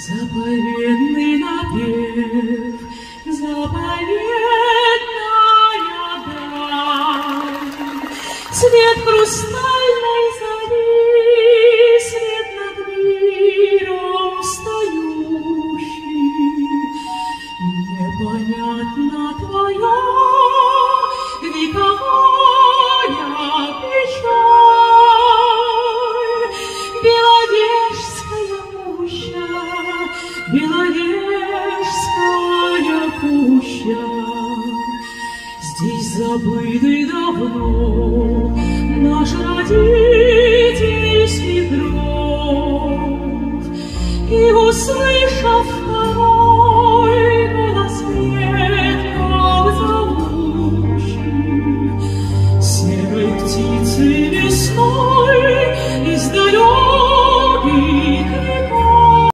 Заповедный напев, заповедная даль, Свет хрустальной зари, свет над миром встающий. Непонятна твоя Беловежская пуща, Здесь забытый давно наш родительский дров. И, услышав второй голос предков зовущий, Серой птицы весной